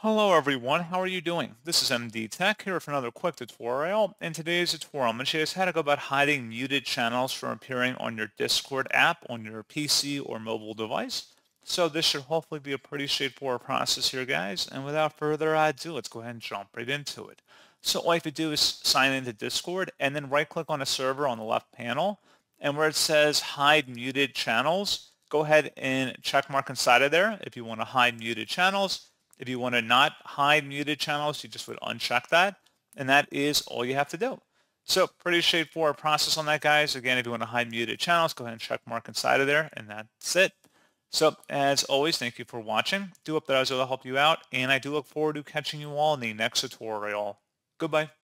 Hello everyone, how are you doing? This is MD Tech here for another quick tutorial. In today's tutorial, I'm going to show you how to go about hiding muted channels from appearing on your Discord app on your PC or mobile device. So this should hopefully be a pretty straightforward process here guys. And without further ado, let's go ahead and jump right into it. So all you have to do is sign into Discord and then right click on a server on the left panel. And where it says hide muted channels, go ahead and check mark inside of there if you want to hide muted channels. If you want to not hide muted channels, you just would uncheck that. And that is all you have to do. So pretty straightforward process on that, guys. Again, if you want to hide muted channels, go ahead and check mark inside of there, and that's it. So as always, thank you for watching. Do hope that I was able to help you out, and I do look forward to catching you all in the next tutorial. Goodbye.